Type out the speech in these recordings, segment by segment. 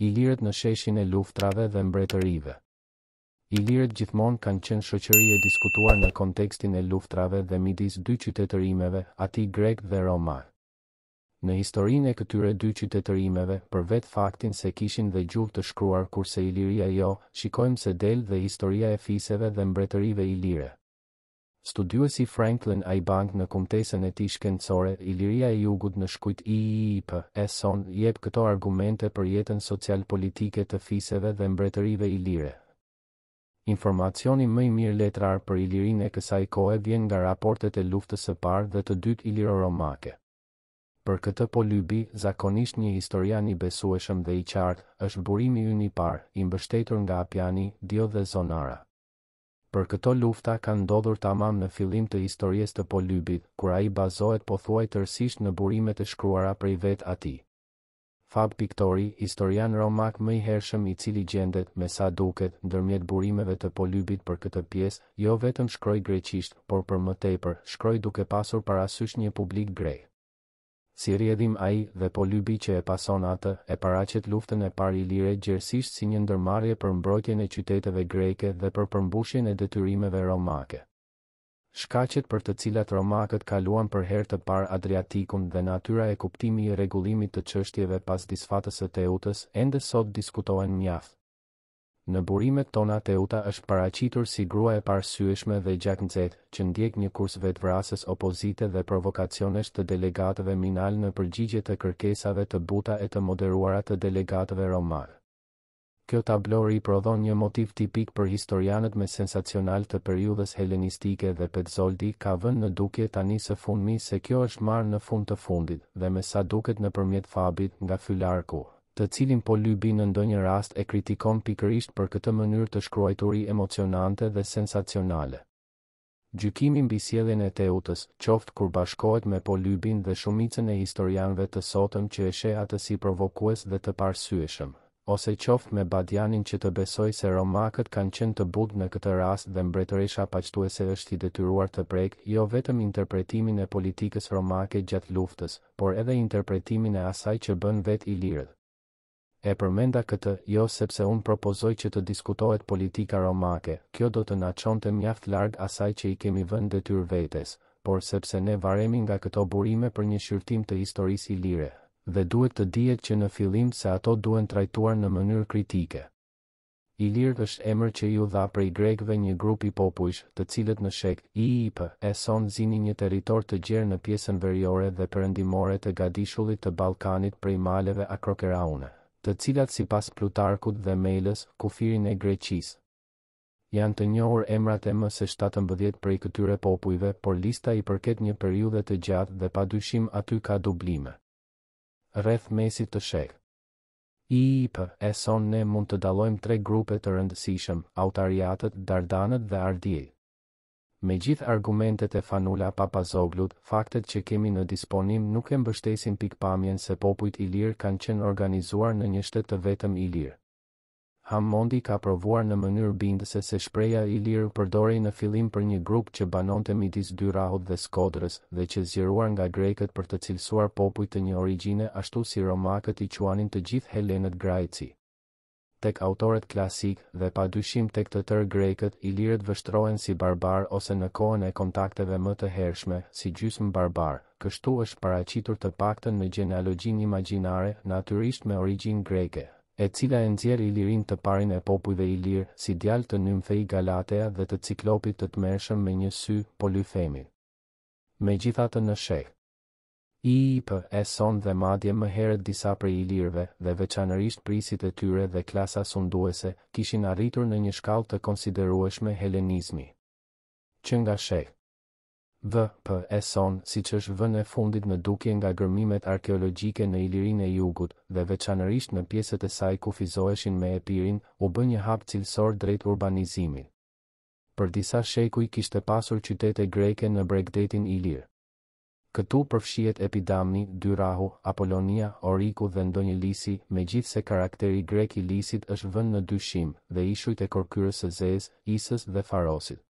Ilirët në sheshin e luftërave dhe mbretërive. Ilirët gjithmonë kanë qenë shoqëri e diskutuar në kontekstin e luftërave dhe midis dy qytetërimeve, atij grek dhe romak. Në historinë e këtyre dy qytetërimeve, për vetë faktin se kishin dhe gjuhë të shkruar kurse Iliria jo, shikojmë se del dhe historia e fiseve dhe mbretërive ilire. Studiuesi Franklin Uollbank në kumtesën e tij shkencore Iliria e Jugut në shekujt III p.e.sonë, jep këto argumente për jetën social-politike të fiseve dhe mbretërive ilire. Informacioni më i mirë letrar për Ilirinë e kësaj kohe vjen nga raportet e Luftës së Parë dhe të Dytë Iliro-Romake. Për këtë Polibi, zakonisht një historian i besueshëm dhe i qartë, është burimi ynë i parë, i mbështetur nga Apiani, Dio dhe Zonara. Por këto lufta kanë ndodhur tamam në fillim të historisë të Polibit, kur ai bazohet pothuaj tërësisht në burimet e shkruara prej vetë atij. Fab Piktori, historian romak më i hershëm i cili gjendet, me sa duket, ndërmjet burimeve të Polibit për këtë pjesë, jo vetëm shkroi greqisht, por për më tepër, shkroi duke pasur parasysh një publik grek. Si rrjedhim ai dhe Polibi që e pason atë, e paraqet luftën e parë ilire gjerësisht si një ndërmarrje për mbrojtjen e qyteteve greke dhe për përmbushjen e detyrimeve romake. Shkaqet për të cilat romakët kaluan për herë të parë Adriatikun dhe natyra e kuptimi i rregullimit të çështjeve pas disfatës së Teutës, ende sot diskutohen mjaft. Në burimet tona Teuta është paraqitur si grua e paarsyeshme dhe gjaknxehtë, që ndjek një kurs vetëvrasës opozite dhe provokacionesh të delegatëve minalë në përgjigje të kërkesave të buta e të moderuara të delegatëve romakë. Kjo tablo riprodhon një motiv tipik për historianët më sensacionalë të periudhës helenistike dhe Petzoldi ka vënë në dukje tani së fundmi se kjo është marrë në fund të fundit, dhe me sa duket nëpërmjet Fabit, nga Filarku. të cilin Polibi në ndonjë rast e kritikon pikërisht për këtë mënyrë të shkruajturi emocionante dhe sensacionale. Gjykimi mbi sjelljen e Teutës, qoftë kur bashkohet me Polibin dhe shumicën e historianëve të sotëm që e sheh atë si provokues dhe të paarsyeshëm, ose qoftë me Badianin që të besojë se romakët kanë qenë të butë në këtë rast dhe mbretëresha paqtuese është i detyruar të prekë jo vetëm interpretimin e politikës romake gjatë luftës, por edhe interpretimin e asaj që bënë vetë ilirët. E përmenda këtë, jo sepse unë propozoj që të diskutohet politika romake, kjo do të na çonte mjaft larg asaj që i kemi vënë detyrë vetes, por sepse ne varemi nga këto burime për një shqyrtim të historisë ilire, dhe duhet të dihet që në fillim se ato duhen trajtuar në mënyrë kritike. Ilir është emër që iu dha prej grekëve një grupi popujsh, të cilët në shek. II p. e. sonë zinin një territor të gjerë në pjesën veriore dhe perëndimore të gadishullit të Ballkanit prej maleve akrokeraune, të cilat sipas Plutarkut dhe Melës, kufirin e Greqisë. Janë të njohur emrat e më se shtatëmbëdhjetë prej këtyre popujve, por lista i përket një periudhe të gjatë dhe pa dyshim aty ka dublime. Rreth mesit të shek. II p. e. sonë ne mund të dallojmë tre grupe të rëndësishëm, autariatët, dardanët dhe ardiejt. Me gjithë argumentet e Fanula Papazoglut, faktet që kemi në disponim nuk e mbështesin pikëpamjen se popujt ilirë kanë qenë organizuar në një shtet të vetëm ilir. Hammondi ka provuar në mënyrë bindëse se shprehja ilirë përdorej në fillim për një grup që banonte midis Dyrrahut dhe Skodrës dhe qe zgjeruar nga grekët për të cilësuar popuj të një origjine ashtu si romakët i quanin të gjithë helenët Graeci. Tek autorët klasikë, dhe pa dyshim tek të tërë grekët, ilirët vështrohen si barbarë ose në kohën e kontakteve më të hershme, si gjysmë barbarë. Kështu është paraqitur të paktën në gjenealogjinë imagjinare, natyrisht me origjinë greke, e cila e nxjerr Ilirin të parin e popujve ilir, si djalë të nymfei Galatea dhe të ciklopit të tmerrshëm me një sy, Polyfemit. Megjithatë në shek. II p. e. sonë dhe madje më herët disa prej ilirëve, dhe veçanërisht prijësit e tyre dhe klasa sunduese, kishin arritur në një shkallë të konsiderueshme helenizmi. Që nga shek. V p. e. sonë, siç është vënë së fundi në dukje nga gërmimet arkeologjike në Ilirinë e Jugut, dhe veçanërisht në pjesët e saj kufizoheshin me Epirin, u bë një hap cilësor drejt urbanizimit. Për disa shekuj kishte pasur qytete greke në bregdetin ilir. Këtu përfshihet Epidamni, Dyrrahu, Apolonia, Oriku dhe ndonjë Lisi, megjithëse karakteri grek i Lisit është vënë në dyshim, dhe ishujt e Korkyrës së Zezë, Isës dhe Farosit.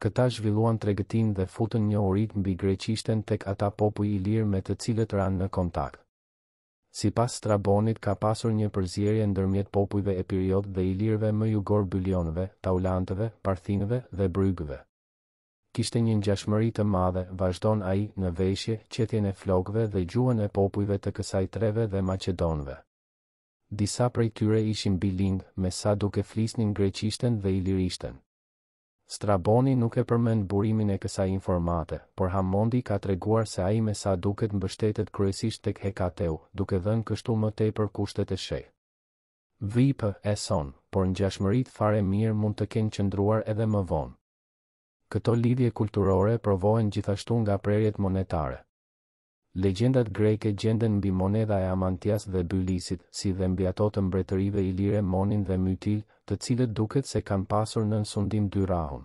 Këta zhvilluan tregëtinë dhe futën njohuritë mbi greqishten tek ata popuj ilirë me të cilët ranë në kontakt. Sipas Strabonit ka pasur një përzierje ndërmjet popujve epirotë dhe ilirëve më jugorë bylionëve, taulantëve, parthinëve dhe brygëve. Kishte një ngjashmëri të madhe, vazhdon ai, në veshje, qethjen e flokëve dhe gjuhën e popujve të kësaj treve dhe maqedonëve. Disa prej tyre ishin bilingë, me sa duket flisnin greqishten dhe ilirishten. Straboni nuk e përmend burimin e kësaj informate, por Hammondi ka treguar se ai me sa duket mbështetet kryesisht tek Hekateu, duke dhënë kështu më tepër kushtet e shek. VI p. e. sonë, por ngjashmëritë fare mirë mund të kenë qëndruar edhe më vonë. Këto lidhje kulturore provohen gjithashtu nga prerjet monetare. Legjendat greke gjenden mbi monedha e Amantias dhe Bylisit, si dhe mbi ato të mbretërive ilire Monin dhe Mytil, të cilët duket se kanë pasur nën sundim Dyrrahun.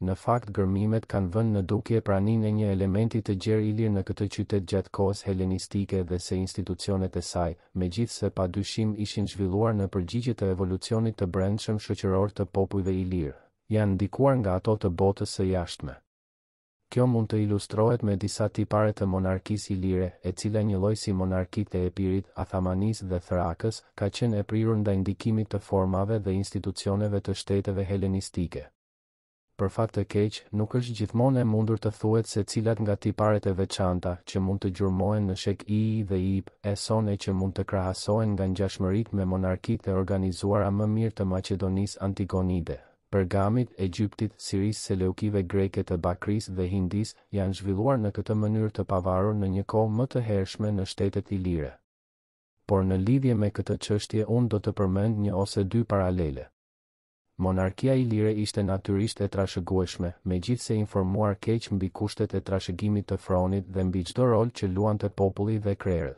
Në fakt gërmimet kanë vënë në dukje praninë e një elementi të gjerë ilir në këtë qytet gjatë kohës helenistike dhe se institucionet e saj, megjithëse pa dyshim ishin zhvilluar në përgjigje të evolucionit të brendshëm shoqëror të popujve ilirë, janë ndikuar nga ato të botës së jashtme. Kjo mund të ilustrohet me disa tipare të monarkisë ilire, e cila njëlloj si monarkitë e Epirit, Athamanisë dhe Thrakës, ka qenë e prirur ndaj ndikimit të formave dhe institucioneve të shteteve helenistike. Për fat të keq, nuk është gjithmonë e mundur të thuhet se cilat nga tiparet e veçanta, që mund të gjurmohen në shek ii dhe i p. e sonë e që mund të krahasohen nga ngjashmëritë me monarkitë e organizuara më mirë të Maqedonisë antigonide, Pergamit, Egjyptit, Sirisë, Seleukive, greke të Bakrisë dhe Hindisë, janë zhvilluar në këtë mënyrë të pavarur në një kohë më të hershme në shtetet ilire. Por në lidhje me këtë çështje unë do të përmend një ose dy paralele. Monarkia ilire ishte natyrisht e trashëgueshme, megjithëse informuar keq mbi kushtet e trashëgimit të fronit dhe mbi çdo rol që luante populli dhe krerët.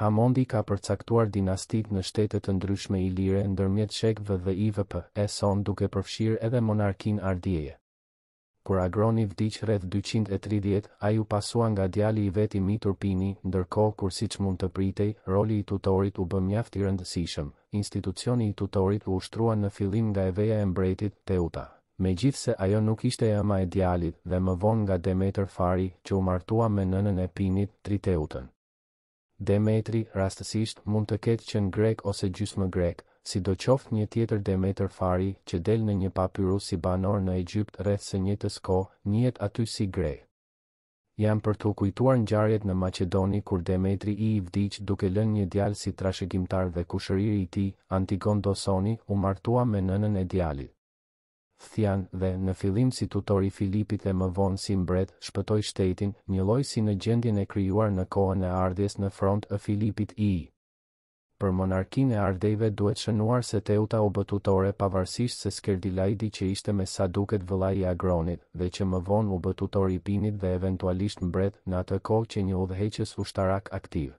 Hamondi ka përcaktuar dinastitë në shtete të ndryshme ilire ndërmjet shek. V dhe IV p. e sonë duke përfshirë edhe monarkinë Ardieje. Kur Agroni vdiq rreth dyqind e tridhjetë, ai u pasua nga djali i vet i mitur Pini, ndërkohë kur siç mund të pritej, roli i tutorit u bë mjaft i rëndësishëm. Institucioni i tutorit u ushtrua në fillim nga e veja e mbretit, Teuta. Megjithëse ajo nuk ishte e ëma e djalit dhe më vonë nga Demetër Fari, që u martua me nënën e Pinit, Triteutën. Demetri, rastësisht, mund të ketë qenë grek ose gjysmëgrek, sidoqoftë një tjetër Demetër Fari, që del në një papyrus si banor në Egjypt rreth së njëjtës kohë, njihet aty si grek. Janë për t'u kujtuar ngjarjet në Maqedoni kur Demetri II vdiq duke lënë një djalë si trashëgimtar dhe kushëriri i tij, Antigon Dosoni, u martua me nënën e djalit. Ftian dhe, në fillim si tutor i Filipit e më vonë si mbret, shpëtoi shtetin, njëlloj si në gjendjen e krijuar në kohën e ardhjes në fron të Filipit I. Për monarkinë e Ardiejve duhet shënuar se Teuta u bë tutore pavarësisht se Skerdilaidi që ishte me sa duket vëllai i Agronit, dhe që më vonë u bë tutor i Pinit dhe eventualisht mbret, në atë kohë qe një udhëheqës ushtarak aktiv.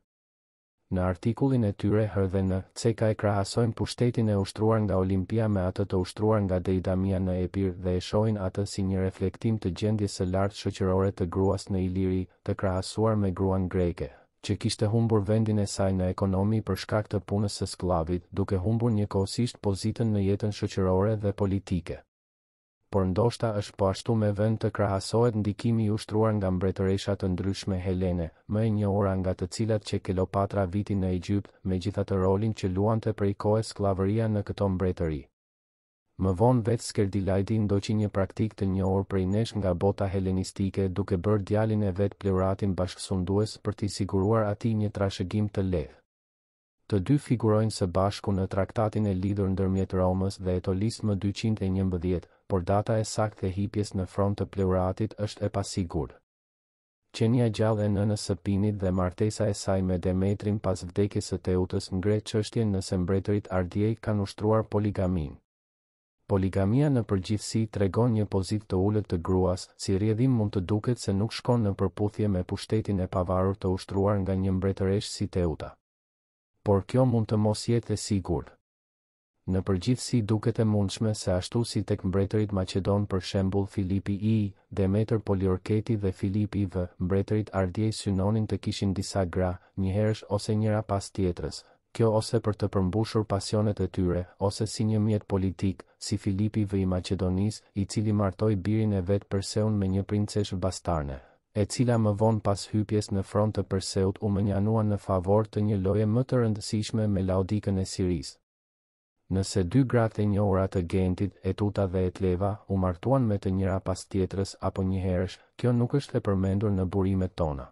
Në artikullin e tyre H. dhe N. Ceka e krahasojnë pushtetin e ushtruar nga Olimpia me atë të ushtruar nga Deidamia në Epir dhe e shohin atë si një reflektim të gjendjes së lartë shoqërore të gruas në Iliri, të krahasuar me gruan greke, që kishte humbur vendin e saj në ekonomi për shkak të punës së skllavit, duke humbur njëkohësisht pozitën në jetën shoqërore dhe politike. por ndoshta është po ashtu me vend të krahasohet ndikimi i ushtruar nga mbretëresha të ndryshme helene, më e njohura nga të cilat qe Kleopatra VII në Egjypt, megjithatë rolin që luante prej kohe skllavëria në këto mbretëri. Më vonë vetë Skerdilajdi ndoqi një praktikë të njohur prej nesh nga bota helenistike duke bërë djalin e vet pleuratin bashkësundues për t'i siguruar atij një trashëgim të lehtë. Të dy figurojnë së bashku në traktatin e lidhur ndërmjet Romës dhe Etolisë më dyqind e njëmbëdhjetë, por data e saktë e hipjes në front të Pleuratit është e pasigurt. Qenia gjallë e nënës së Pinit dhe martesa e saj me Demetrin pas vdekjes së Teutës ngre çështjen nëse mbretërit Ardiej kanë ushtruar poligaminë. Poligamia në përgjithësi tregon një pozitë të ulët të gruas, si rrjedhim mund të duket se nuk shkon në përputhje me pushtetin e pavarur të ushtruar nga një mbretëreshë si Teuta. Por kjo mund të mos jetë e sigurt. Në përgjithësi duket e mundshme se ashtu si tek mbretërit maqedonë për shembull Filipi I, Demetër Poliorketi dhe Filipi V, mbretërit Ardiej synonin të kishin disa gra, njëherësh ose njëra pas tjetrës, kjo ose për të përmbushur pasionet e tyre, ose si një mjet politik, si Filipi V i Maqedonisë, i cili martoi birin e vet Perseun me një princeshë bastarne, e cila më vonë pas hypjes në front të Perseut u mënjanua në favor të një loje më të rëndësishme me Laodikën e Sirisë. Nëse dy gratë e njohura të Gentit, Etuta dhe Etleva, u martuan me të njëra pas tjetrës apo njëherësh, kjo nuk është e përmendur në burimet tona.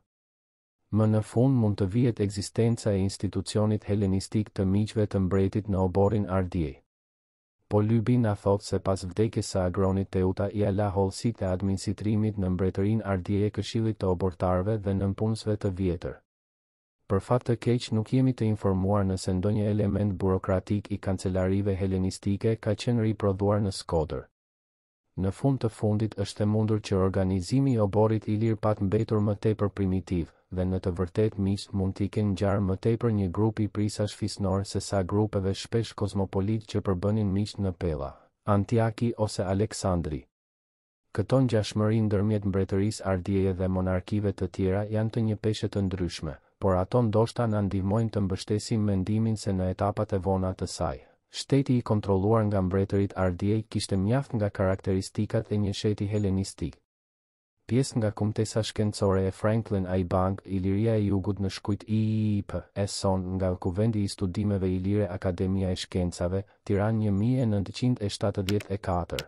Më në fund mund të vihet ekzistenca e institucionit helenistik të miqve të mbretit në oborrin Ardiej. Polybi na thotë se pas vdekjes së Agronit Teuta ia la hollësitë e administrimit në mbretërinë Ardieje këshillit të oborrtarëve dhe nënpunësve të vjetër. Për fat të keq nuk jemi të informuar nëse ndonjë element burokratik i kancelarive helenistike ka qenë riprodhuar në Shkodër. Në fund të fundit është e mundur që organizimi i oborrit ilir pat mbetur më tepër primitiv, dhe në të vërtetë miqtë mund t'i kenë ngjarë më tepër një grupi prisash fisnorë se sa grupeve shpesh kozmopolitë që përbënin miqtë në Pella, Antiaki ose Aleksandri. Këto ngjashmëri ndërmjet mbretërisë Ardieje dhe monarkive të tjera janë të një peshe të ndryshme. por ato ndoshta na ndihmojnë të mbështesim mendimin se në etapat e vona të saj, shteti i kontrolluar nga mbretërit Ardiej kishte mjaft nga karakteristikat e një shteti helenistik. Pjesë nga kumtesa shkencore e Franklin I Bank, Iliria e Jugut në shekujt III p.e. sonë, nga Kuvendi i Studimeve Ilire Akademia e Shkencave, Tiranë një mijë e nëntëqind e shtatëdhjetë e katër.